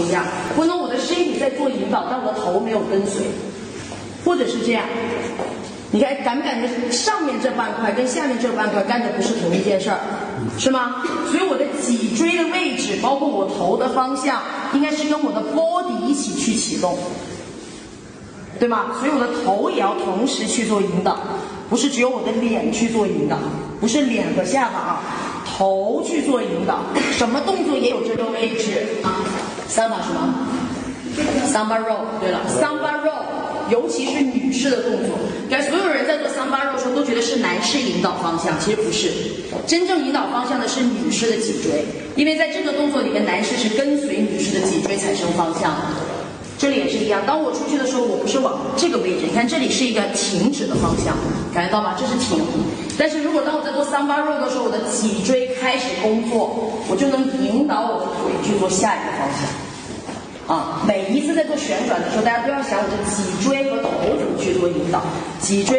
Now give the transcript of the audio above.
一样，不能我的身体在做引导，但我的头没有跟随，或者是这样。你看，感不感觉上面这半块跟下面这半块干的不是同一件事儿，是吗？所以我的脊椎的位置，包括我头的方向，应该是跟我的 body 一起去启动，对吗？所以我的头也要同时去做引导，不是只有我的脸去做引导，不是脸和下巴啊，头去做引导，什么动作也有这个位置。三把什么？Samba roll，对了，Samba roll。尤其是女士的动作，看所有人在做桑巴肉的时候都觉得是男士引导方向，其实不是，真正引导方向的是女士的脊椎，因为在这个动作里面，男士是跟随女士的脊椎产生方向。这里也是一样，当我出去的时候，我不是往这个位置，你看这里是一个停止的方向，感觉到吗？这是停。但是如果当我在做桑巴肉的时候，我的脊椎开始工作，我就能引导我的腿去做下一个方向。啊，每一次在做旋转的时候，大家都要想我的脊椎和头怎么去做引导，脊椎。